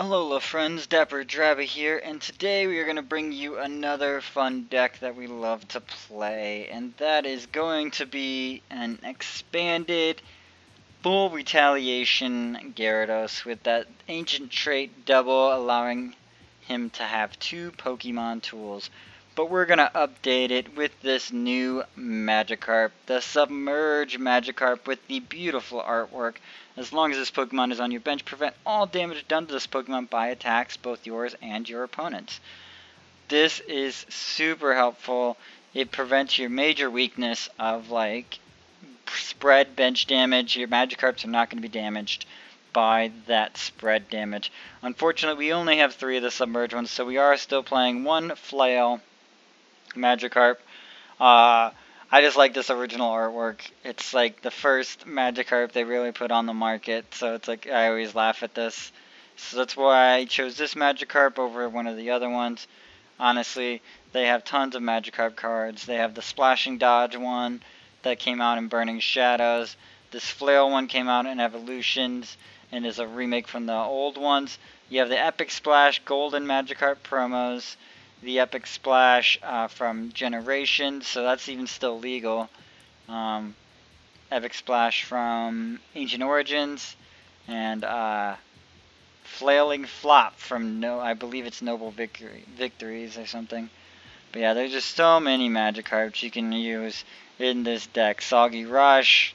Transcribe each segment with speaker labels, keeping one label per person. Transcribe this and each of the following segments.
Speaker 1: Alola friends, Dapper Drabba here, and today we are going to bring you another fun deck that we love to play, and that is going to be an expanded full retaliation Gyarados with that ancient trait double allowing him to have two Pokemon tools. But we're going to update it with this new Magikarp, the Submerge Magikarp with the beautiful artwork as long as this Pokemon is on your bench, prevent all damage done to this Pokemon by attacks, both yours and your opponent's. This is super helpful. It prevents your major weakness of like spread bench damage. Your Magikarps are not going to be damaged by that spread damage. Unfortunately, we only have three of the submerged ones, so we are still playing one Flail Magikarp. Uh, I just like this original artwork. It's like the first Magikarp they really put on the market, so it's like I always laugh at this. So that's why I chose this Magikarp over one of the other ones. Honestly, they have tons of Magikarp cards. They have the Splashing Dodge one that came out in Burning Shadows. This Flail one came out in Evolutions and is a remake from the old ones. You have the Epic Splash Golden Magikarp promos the Epic Splash uh, from Generations, so that's even still legal. Um, Epic Splash from Ancient Origins, and uh, Flailing Flop from no, I believe it's Noble Victory, Victories or something. But yeah, there's just so many magic Magikarps you can use in this deck. Soggy Rush,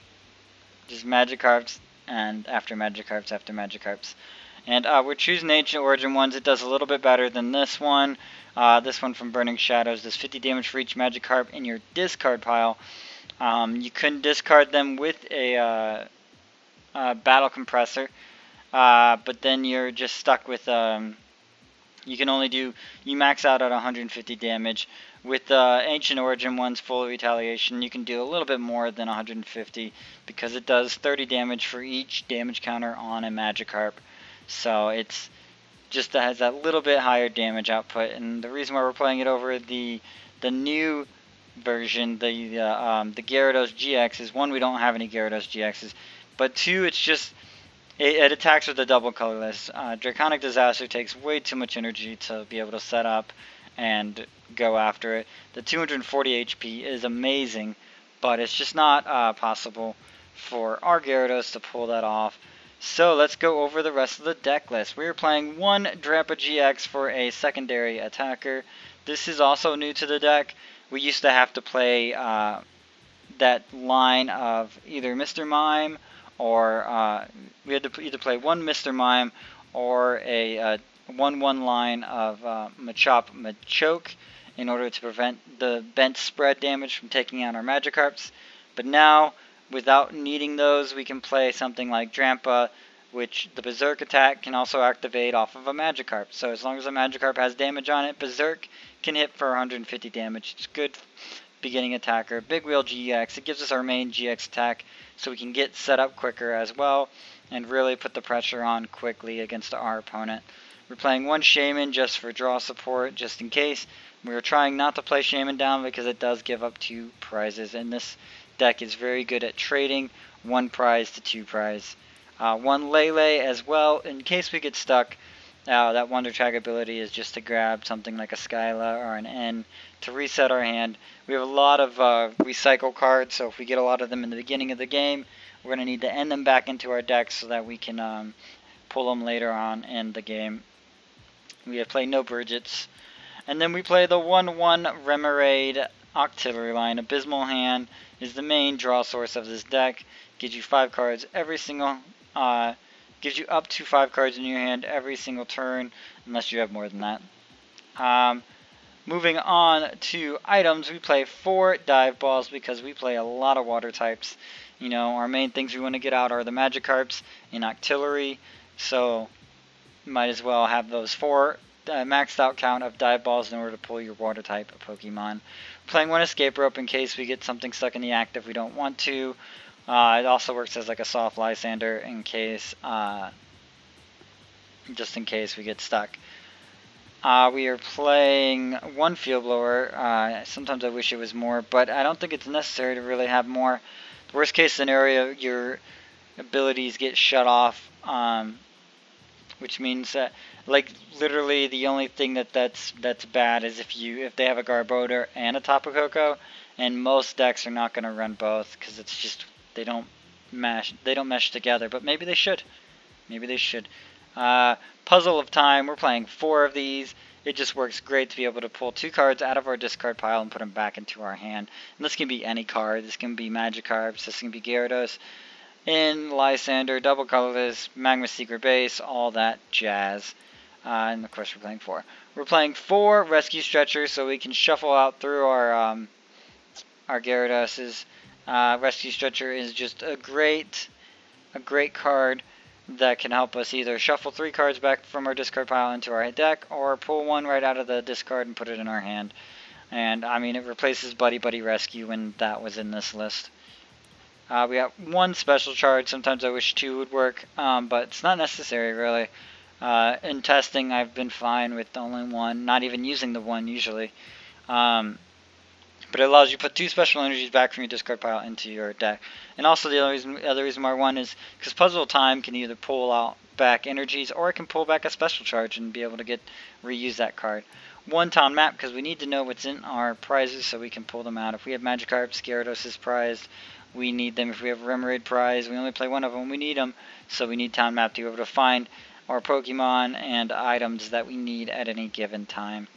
Speaker 1: just magic Magikarps, and after magic Magikarps after magic Magikarps. And uh, we're choosing Ancient Origin ones. It does a little bit better than this one. Uh, this one from Burning Shadows does 50 damage for each Magikarp in your discard pile. Um, you couldn't discard them with a, uh, a Battle Compressor, uh, but then you're just stuck with... Um, you can only do... You max out at 150 damage. With the uh, Ancient Origin one's full retaliation, you can do a little bit more than 150 because it does 30 damage for each damage counter on a Magikarp. So it's just has that little bit higher damage output. And the reason why we're playing it over the the new version, the uh, um, the Gyarados GX, is one we don't have any Gyarados GXs, but two it's just it, it attacks with a double colorless. Uh, Draconic Disaster takes way too much energy to be able to set up and go after it. The 240 HP is amazing, but it's just not uh, possible for our Gyarados to pull that off. So let's go over the rest of the deck list. We are playing one Drampa GX for a secondary attacker. This is also new to the deck. We used to have to play uh, that line of either Mr. Mime or uh, we had to either play one Mr. Mime or a 1-1 uh, line of uh, Machop Machoke in order to prevent the bent spread damage from taking out our Magikarps. But now Without needing those, we can play something like Drampa, which the Berserk attack can also activate off of a Magikarp. So as long as a Magikarp has damage on it, Berserk can hit for 150 damage. It's good beginning attacker. Big Wheel GX, it gives us our main GX attack so we can get set up quicker as well and really put the pressure on quickly against our opponent. We're playing one Shaymin just for draw support, just in case. We are trying not to play Shaymin down because it does give up two prizes, and this deck is very good at trading one prize to two prize. Uh, one Lele as well, in case we get stuck. Uh, that Wonder Tag ability is just to grab something like a Skyla or an N to reset our hand. We have a lot of uh, recycle cards, so if we get a lot of them in the beginning of the game, we're going to need to end them back into our deck so that we can um, pull them later on in the game. We have played no Brigettes. And then we play the 1-1 Remoraid Octillery line. Abysmal Hand is the main draw source of this deck. Gives you five cards every single, uh, gives you up to five cards in your hand every single turn, unless you have more than that. Um, moving on to items, we play four dive balls because we play a lot of water types. You know, our main things we want to get out are the Magikarps and Octillery, so might as well have those four uh, maxed out count of dive balls in order to pull your water type Pokemon. Playing one escape rope in case we get something stuck in the active we don't want to. Uh, it also works as like a soft Lysandre in case, uh, just in case we get stuck. Uh, we are playing one field blower. Uh, sometimes I wish it was more, but I don't think it's necessary to really have more. worst case scenario, your abilities get shut off um, which means that like literally the only thing that that's that's bad is if you if they have a Garbodor and a Tapu Koko, and most decks are not going to run both because it's just they don't mesh they don't mesh together. But maybe they should. Maybe they should. Uh, Puzzle of Time. We're playing four of these. It just works great to be able to pull two cards out of our discard pile and put them back into our hand. And this can be any card. This can be Magikarp. This can be Gyarados in Lysandre, double colorless, Magma Secret Base, all that jazz. Uh, and of course we're playing four. We're playing four Rescue Stretchers so we can shuffle out through our um, our Gyaradoses. Uh, Rescue Stretcher is just a great a great card that can help us either shuffle three cards back from our discard pile into our deck or pull one right out of the discard and put it in our hand. And I mean it replaces Buddy Buddy Rescue when that was in this list. Uh, we got one special charge. Sometimes I wish two would work, um, but it's not necessary really. Uh, in testing, I've been fine with only one, not even using the one usually. Um, but it allows you to put two special energies back from your discard pile into your deck. And also the other reason, other reason why one is because Puzzle Time can either pull out back energies or it can pull back a special charge and be able to get reuse that card. One town map because we need to know what's in our prizes so we can pull them out. If we have Magikarp, Gyarados is prized we need them. If we have a Remoraid prize, we only play one of them, we need them. So we need Town Map to be able to find our Pokemon and items that we need at any given time.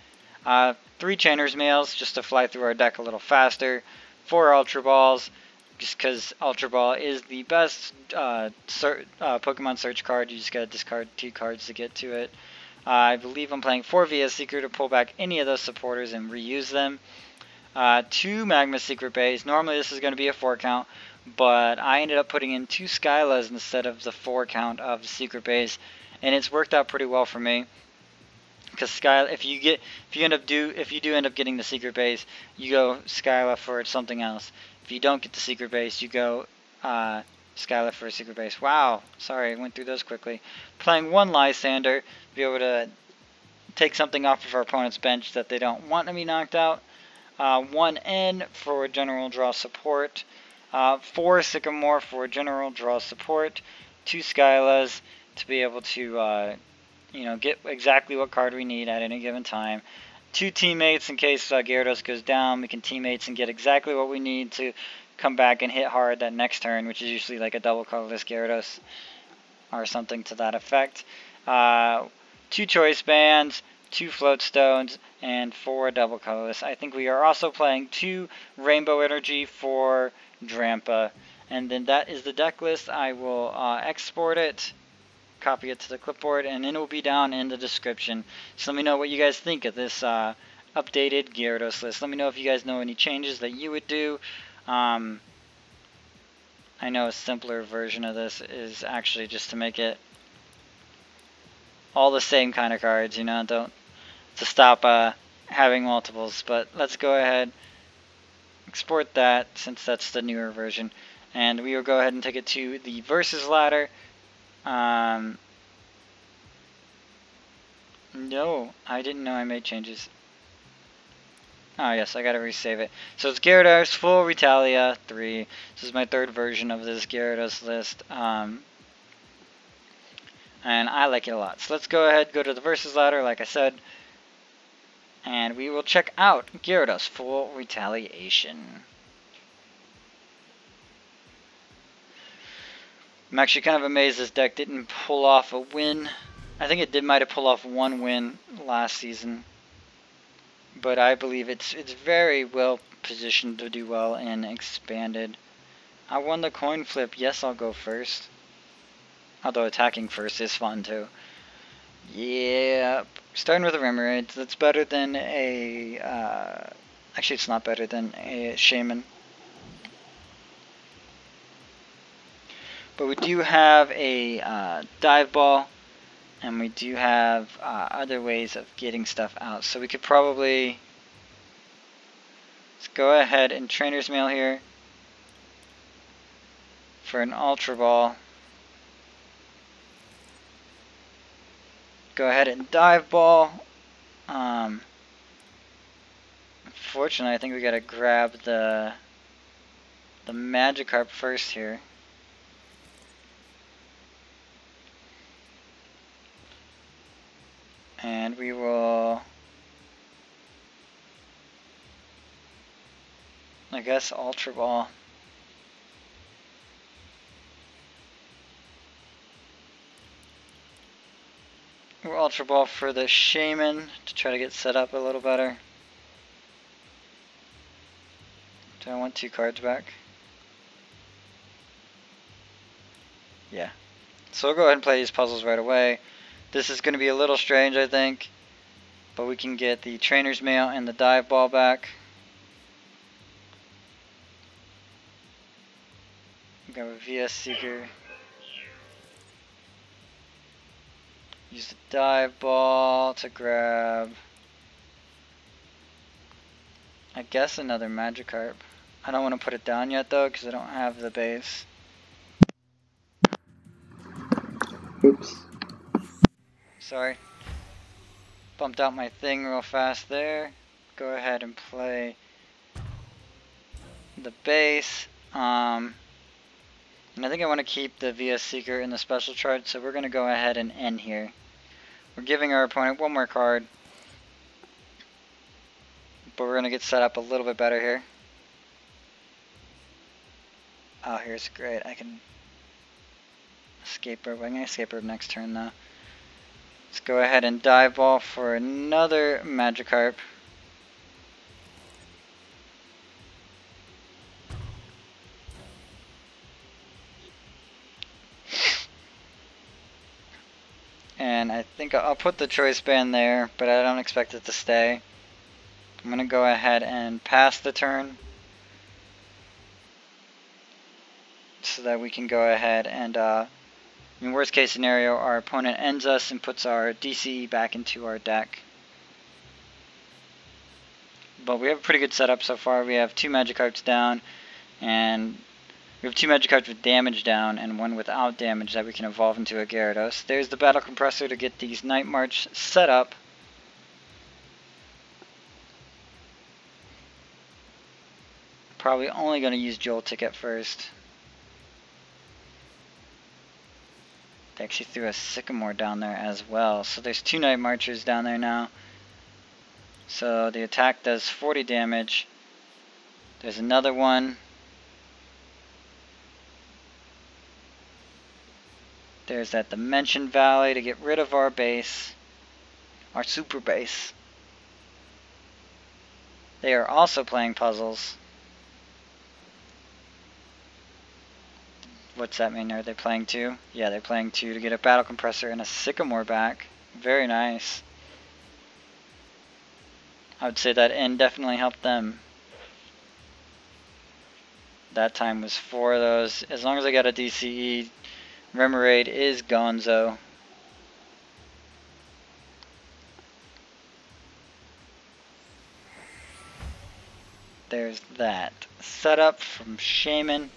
Speaker 1: Uh, three Trainer's Mails, just to fly through our deck a little faster. Four Ultra Balls, just because Ultra Ball is the best uh, uh, Pokemon search card. You just gotta discard two cards to get to it. Uh, I believe I'm playing 4 VS Seeker to pull back any of those supporters and reuse them uh, two Magma Secret Base. Normally this is going to be a 4 count, but I ended up putting in two Skylas instead of the 4 count of the Secret Base, and it's worked out pretty well for me. Because Sky, if you get, if you end up do, if you do end up getting the secret base, you go Skyla for something else. If you don't get the secret base, you go uh, Skyla for a secret base. Wow, sorry, I went through those quickly. Playing one Lysandre, be able to take something off of our opponent's bench that they don't want to be knocked out uh, 1N for general draw support, uh, 4 Sycamore for general draw support, 2 Skylas to be able to uh, you know get exactly what card we need at any given time, 2 teammates in case uh, Gyarados goes down, we can teammates and get exactly what we need to come back and hit hard that next turn, which is usually like a double colorless Gyarados or something to that effect. Uh, two choice bands, two float stones, and four double colorless. I think we are also playing two rainbow energy for Drampa. And then that is the deck list. I will uh, export it, copy it to the clipboard, and then it will be down in the description. So let me know what you guys think of this uh, updated Gyarados list. Let me know if you guys know any changes that you would do. Um, I know a simpler version of this is actually just to make it all the same kind of cards, you know, don't to stop uh, having multiples. But let's go ahead, export that since that's the newer version. And we will go ahead and take it to the versus ladder. Um, no, I didn't know I made changes. Oh yes, I gotta resave it. So it's Gyarados Full Retalia 3. This is my third version of this Gyarados list. Um, and I like it a lot. So let's go ahead, go to the versus ladder, like I said and we will check out Gyarados for Retaliation. I'm actually kind of amazed this deck didn't pull off a win. I think it did might have pulled off one win last season. But I believe it's it's very well positioned to do well in expanded. I won the coin flip. Yes, I'll go first. Although attacking first is fun too. Yeah, starting with a Remoraid, that's better than a, uh, actually it's not better than a Shaymin. But we do have a uh, dive ball, and we do have uh, other ways of getting stuff out. So we could probably, let's go ahead and Trainer's Mail here for an Ultra Ball. Go ahead and dive ball. Um, unfortunately, I think we gotta grab the the Magikarp first here. And we will... I guess Ultra Ball. Ultra Ball for the Shaymin to try to get set up a little better. Do I want two cards back? Yeah. So we'll go ahead and play these puzzles right away. This is going to be a little strange, I think. But we can get the trainer's mail and the dive ball back. We got a VS Seeker. Use the dive ball to grab, I guess another Magikarp. I don't want to put it down yet though because I don't have the base.
Speaker 2: Oops.
Speaker 1: Sorry. Bumped out my thing real fast there. Go ahead and play the base. Um, and I think I want to keep the VS Seeker in the special charge, so we're going to go ahead and end here. We're giving our opponent one more card. But we're going to get set up a little bit better here. Oh, here's great. I can escape herb. I'm going to escape herb next turn though. Let's go ahead and dive ball for another Magikarp. Think I'll put the choice band there, but I don't expect it to stay. I'm going to go ahead and pass the turn. So that we can go ahead and, uh, in worst case scenario, our opponent ends us and puts our DCE back into our deck. But we have a pretty good setup so far. We have two Magikarps down, and we have two magic cards with damage down and one without damage that we can evolve into a Gyarados. There's the Battle Compressor to get these Night March set up. Probably only going to use Joltik at first. They actually threw a Sycamore down there as well. So there's two Night Marchers down there now. So the attack does 40 damage. There's another one. There's that Dimension Valley to get rid of our base, our super base. They are also playing puzzles. What's that mean? Are they playing two? Yeah, they're playing two to get a Battle Compressor and a Sycamore back. Very nice. I would say that end definitely helped them. That time was four of those. As long as I got a DCE, Remoraid is Gonzo. There's that. Setup from Shaymin.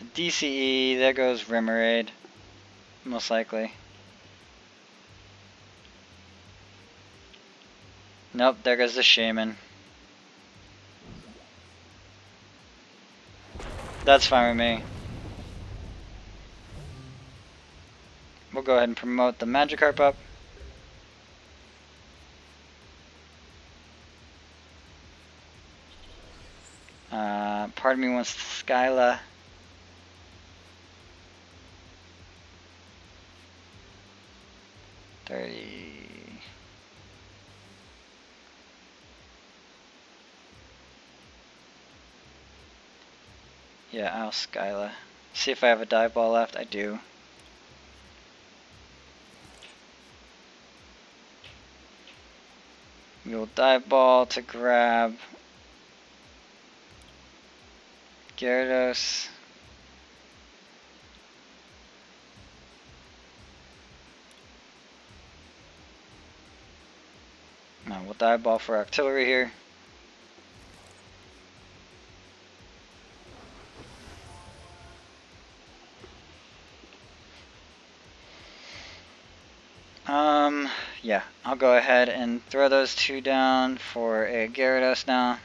Speaker 1: The DCE, there goes Remoraid. Most likely. Nope, there goes the Shaymin. That's fine with me. We'll go ahead and promote the Magikarp up. Uh, part of me wants Skyla. Thirty. Yeah, I'll Skyla. See if I have a dive ball left. I do. We'll dive ball to grab Gyarados. Now we'll dive ball for Octillery here. I'll go ahead and throw those two down for a Gyarados now.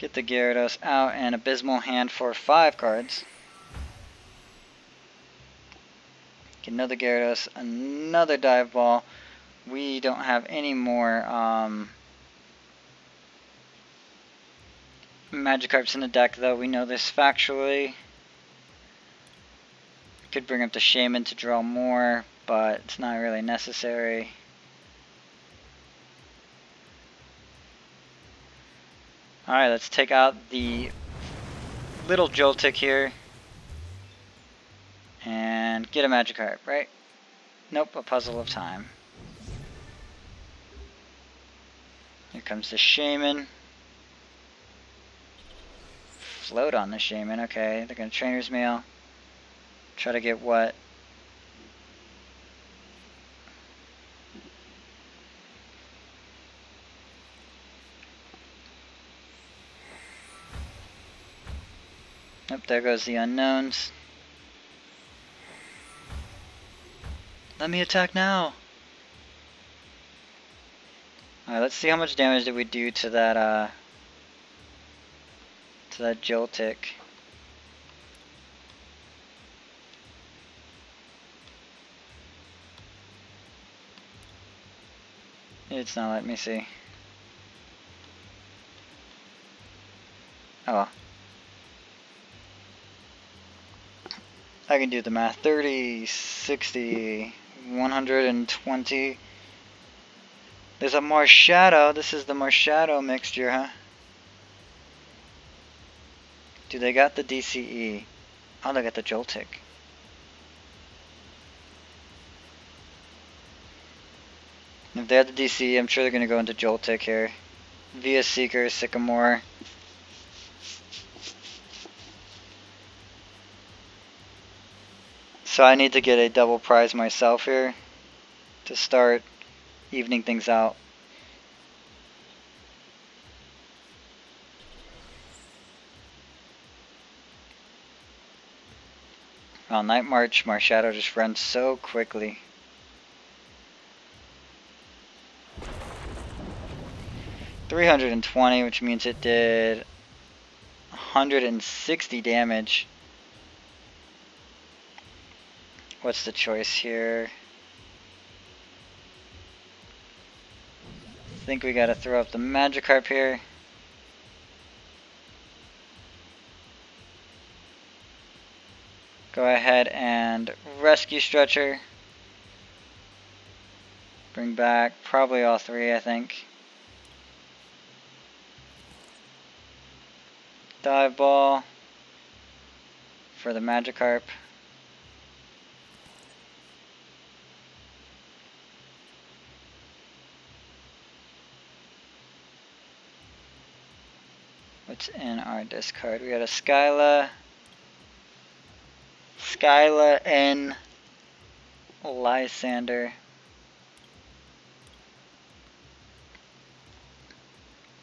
Speaker 1: Get the Gyarados out and Abysmal Hand for five cards. Get another Gyarados, another Dive Ball. We don't have any more um, Magikarps in the deck, though. We know this factually. Could bring up the Shaymin to draw more, but it's not really necessary. Alright, let's take out the little Joltik here. And get a Magikarp, right? Nope, a Puzzle of Time. Here comes the Shaymin. Float on the Shaymin, okay. They're gonna Trainer's Mail. Try to get what? Yep, there goes the Unowns. Let me attack now! Alright, let's see how much damage did we do to that, uh... To that Joltik. It's not letting me see. Oh I can do the math. 30, 60, 120. There's a Marshadow. This is the Marshadow mixture, huh? Do they got the DCE? Oh, they got the Joltik. They have the DC. I'm sure they're going to go into Joltik here. VS Seeker, Sycamore. So I need to get a double prize myself here to start evening things out. Well, Night March, Marshadow just runs so quickly. Three hundred and twenty, which means it did 160 damage. What's the choice here? I think we gotta throw up the Magikarp here. Go ahead and rescue Stretcher. Bring back probably all three, I think. Dive Ball for the Magikarp. What's in our discard? We got a Skyla, Skyla and Lysandre.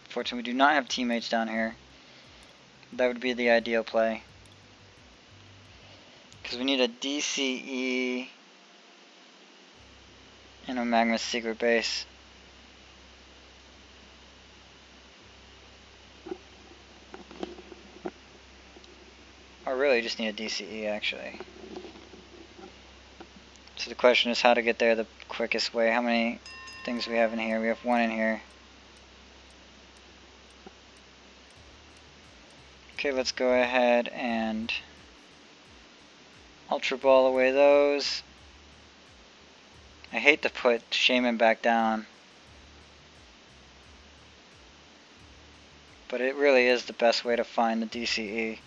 Speaker 1: Fortunately, we do not have teammates down here. That would be the ideal play. Because we need a DCE and a Magma Secret Base. Or really just need a DCE actually. So the question is how to get there the quickest way. How many things we have in here? We have one in here. Okay, let's go ahead and Ultra Ball away those. I hate to put Shaymin back down. But it really is the best way to find the DCE.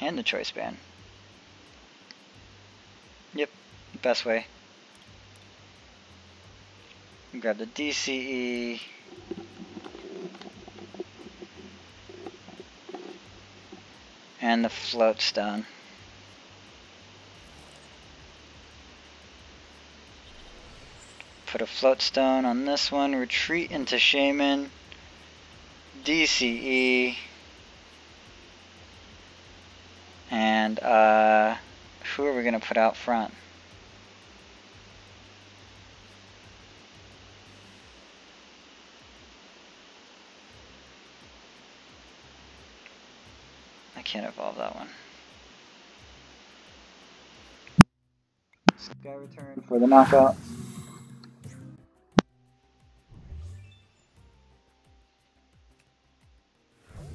Speaker 1: And the choice band. Yep, best way. Grab the DCE. And the float stone. Put a float stone on this one, retreat into Shaymin. DCE, And uh, who are we going to put out front? Can't evolve that one. Sky return
Speaker 2: For the knockout.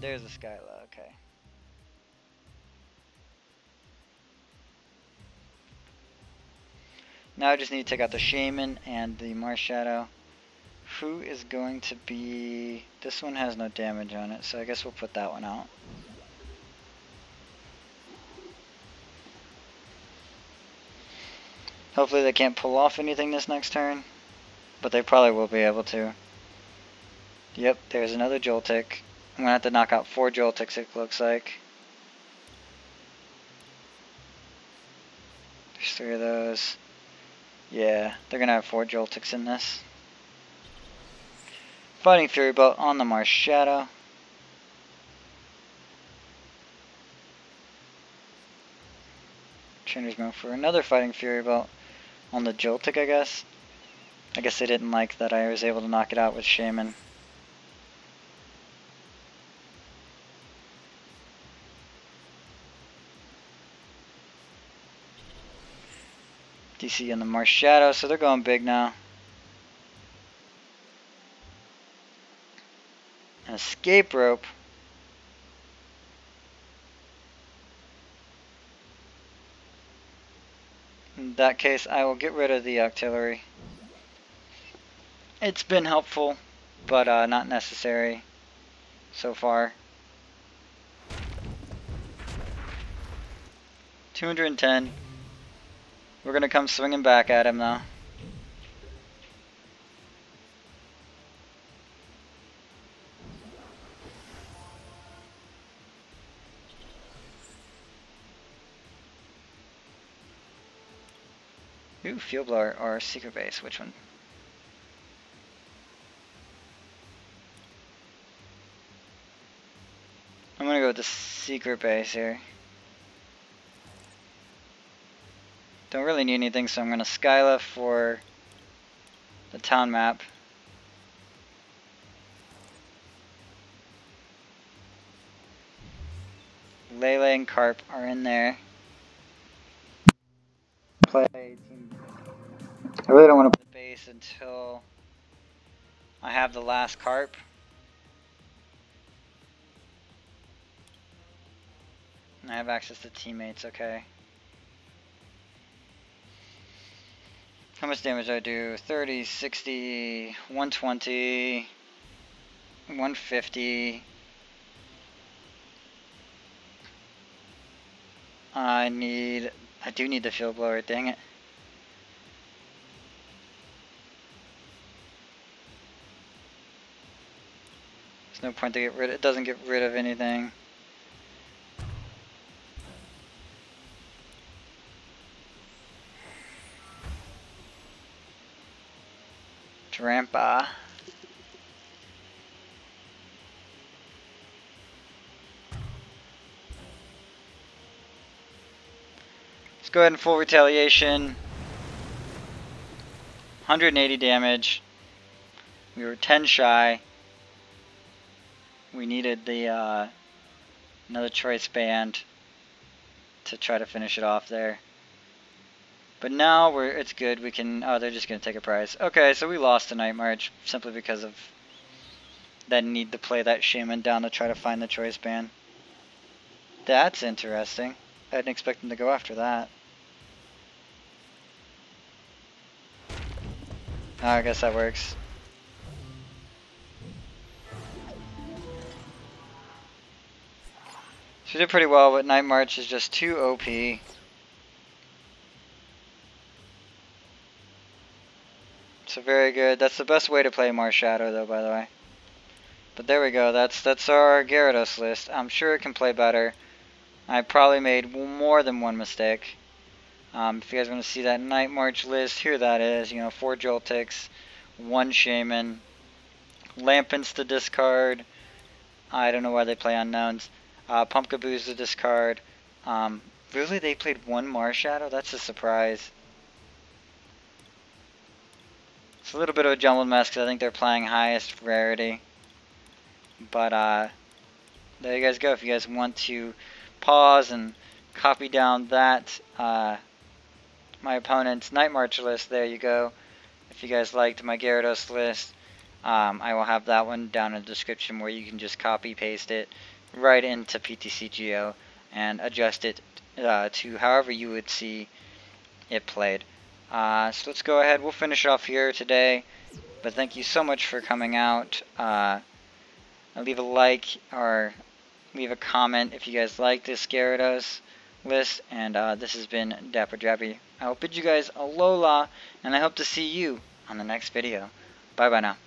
Speaker 1: There's a Skyla, okay. Now I just need to take out the Shaymin and the Marshadow. Who is going to be... This one has no damage on it, so I guess we'll put that one out. Hopefully they can't pull off anything this next turn, but they probably will be able to. Yep, there's another Joltik. I'm gonna have to knock out four Joltiks it looks like. There's three of those. Yeah, they're gonna have four Joltiks in this. Fighting Fury Belt on the Marshadow. Trainer's going for another Fighting Fury Belt on the Joltik, I guess. I guess they didn't like that I was able to knock it out with Shaymin. DC and the Marshadow, so they're going big now. An escape rope. That case, I will get rid of the Octillery. It's been helpful, but uh, not necessary so far. 210. We're gonna come swinging back at him though. Ooh, Field Blower or Secret Base, which one? I'm gonna go with the Secret Base here. Don't really need anything, so I'm to Skyla for the town map. Lele and Carp are in there.
Speaker 2: Play team. I really don't want to
Speaker 1: The base until I have the last Carp. And I have access to teammates, okay. How much damage do I do? 30, 60, 120, 150. I need, I do need the field blower, dang it. No point to get rid of, it doesn't get rid of anything. Drampa. Let's go ahead and full retaliation. 180 damage. We were 10 shy. We needed the uh, another choice band to try to finish it off there. But now we're it's good. We can oh they're just gonna take a prize. Okay, so we lost the night march simply because of that need to play that Shaymin down to try to find the choice band. That's interesting. I didn't expect them to go after that. Oh, I guess that works. So we did pretty well, but Night March is just too OP. So very good. That's the best way to play Marshadow though, by the way. But there we go. That's that's our Gyarados list. I'm sure it can play better. I probably made more than one mistake. Um, if you guys want to see that Night March list, here that is. You know, four Joltiks, one Shaymin, Lampent's the discard. I don't know why they play Unowns. Uh, Pumpkaboo's the discard. Um, really, they played one Marshadow? That's a surprise. It's a little bit of a jumbled mess because I think they're playing highest rarity. But uh, there you guys go. If you guys want to pause and copy down that uh, my opponent's Night March list. There you go. If you guys liked my Gyarados list, um, I will have that one down in the description where you can just copy paste it right into PTCGO and adjust it uh, to however you would see it played. Uh, so let's go ahead. We'll finish off here today. But thank you so much for coming out. Uh, leave a like or leave a comment if you guys like this Gyarados list. And uh, this has been Dapper Drabby. I will bid you guys alola, and I hope to see you on the next video. Bye bye now.